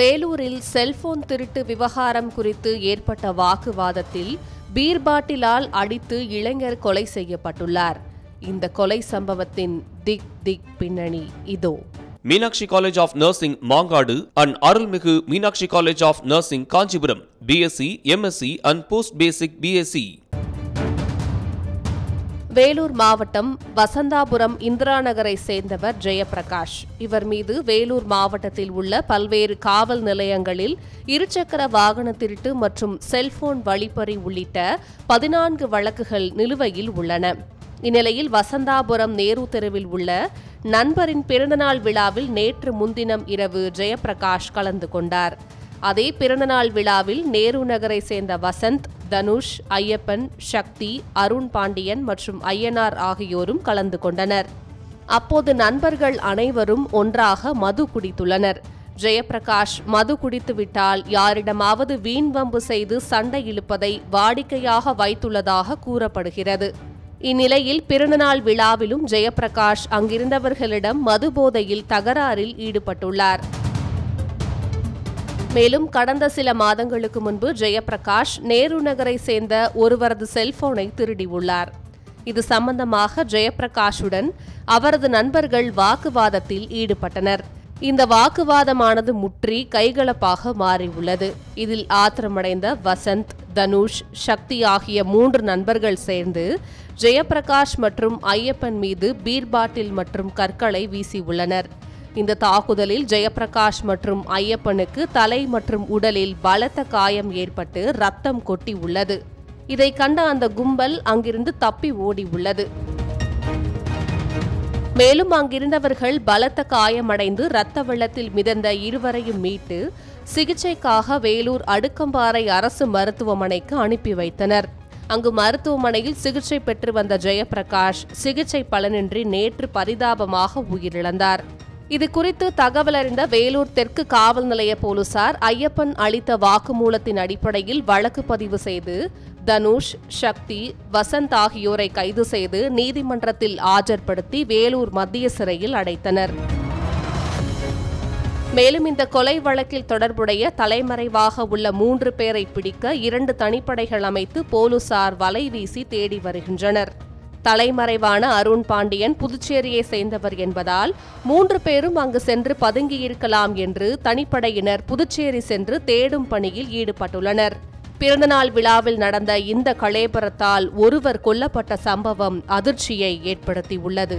வேலூரில் செல்போன் திருட்டு விவகாரம் குறித்து ஏற்பட்ட வாக்குவாதத்தில் பீர் பாட்டிலால் அடித்து இளைஞர் கொலை செய்யப்பட்டுள்ளார். இந்த கொலை சம்பவத்தின் திக் திக் பின்னணி இதோ. Meenakshi college of nursing Mangadu and Arulmigu Meenakshi college of nursing Kanchipuram BSc MSc and post basic BSc Vellore மாவட்டம் வசந்தாபுரம் இந்திரா நகரை சேர்ந்தவர் ஜெயபிரகாஷ். இவர் மீது வேலூர் மாவட்டத்தில் உள்ள பல்வேறு காவல் நிலையங்களில் இருசக்கர வாகன திருட்டு மற்றும் செல்போன் வழிப்பறி உள்ளிட்ட பதினான்கு வழக்குகள் நிலுவையில் உள்ளன. இந்நிலையில் வசந்தாபுரம் நேரு தெருவில் உள்ள நண்பரின் பிறந்தநாள் விழாவில் நேற்று முன்தினம் இரவு ஜெயபிரகாஷ் கலந்து கொண்டார். அதே பிறந்தநாள் விழாவில் நேரு நகரை சேர்ந்த வசந்த் தனுஷ் ஐயப்பன் சக்தி அருண் பாண்டியன் மற்றும் ஐயனார் ஆகியோரும் கலந்து கொண்டனர். அப்போது நண்பர்கள் அனைவரும் ஒன்றாக மது குடித்துள்ளனர். ஜெயபிரகாஷ் மது குடித்துவிட்டால் யாரிடமாவது வீண்வம்பு செய்து சண்டை இழுப்பதை வாடிக்கையாக வைத்துள்ளதாக கூறப்படுகிறது. இந்நிலையில் பிறந்தநாள் விழாவிலும் ஜெயபிரகாஷ் அங்கிருந்தவர்களிடம் மது போதையில் தகராறில் ஈடுபட்டுள்ளார். மேலும் கடந்த சில மாதங்களுக்கு முன்பு ஜெயபிரகாஷ் நேரு நகரை சேர்ந்த ஒருவரது செல்போனை திருடியுள்ளார். இது சம்பந்தமாக ஜெயபிரகாஷுடன் அவரது நண்பர்கள் வாக்குவாதத்தில் ஈடுபட்டனர். இந்த வாக்குவாதமானது முற்றி கைகலப்பாக மாறியுள்ளது. இதில் ஆத்திரமடைந்த வசந்த் தனுஷ் சக்தி ஆகிய மூன்று நண்பர்கள் சேர்ந்து ஜெயபிரகாஷ் மற்றும் ஐயப்பன் மீது பீர் பாட்டில் மற்றும் கற்களை வீசியுள்ளனர். இந்த தாக்குதலில் ஜெயபிரகாஷ் மற்றும் ஐயப்பனுக்கு தலை மற்றும் உடலில் பலத்த காயம் ஏற்பட்டு ரத்தம் கொட்டி உள்ளது. இதை கண்ட அந்த கும்பல் அங்கிருந்து தப்பி ஓடி உள்ளது. மேலும் அங்கிருந்தவர்கள் பலத்த காயமடைந்து இரத்த வெள்ளத்தில் மிதந்த இருவரையும் மீட்டு சிகிச்சைக்காக வேலூர் அடுக்கம்பாறை அரசு மருத்துவமனைக்கு அனுப்பி வைத்தனர். அங்கு மருத்துவமனையில் சிகிச்சை பெற்று வந்த ஜெயபிரகாஷ் சிகிச்சை பலனின்றி நேற்று பரிதாபமாக உயிரிழந்தார். இது குறித்து தகவல் அறிந்த வேலூர் தெற்கு காவல் நிலைய போலீசார் ஐயப்பன் அளித்த வாக்குமூலத்தின் அடிப்படையில் வழக்கு பதிவு செய்து தனுஷ் சக்தி வசந்த் ஆகியோரை கைது செய்து நீதிமன்றத்தில் ஆஜர்படுத்தி வேலூர் மத்திய சிறையில் அடைத்தனர். மேலும் இந்த கொலை வழக்கில் தொடர்புடைய தலைமறைவாக உள்ள மூன்று பேரை பிடிக்க இரண்டு தனிப்படைகள் அமைத்து போலீசார் வலை வீசி தேடி வருகின்றனர். தலைமறைவான அருண் பாண்டியன் புதுச்சேரியை சேர்ந்தவர் என்பதால் மூன்று பேரும் அங்கு சென்று பதுங்கியிருக்கலாம் என்று தனிப்படையினர் புதுச்சேரி சென்று தேடும் பணியில் ஈடுபட்டுள்ளனர். பிறந்தநாள் விழாவில் நடந்த இந்த கலேபரத்தால் ஒருவர் கொல்லப்பட்ட சம்பவம் அதிர்ச்சியை ஏற்படுத்தியுள்ளது.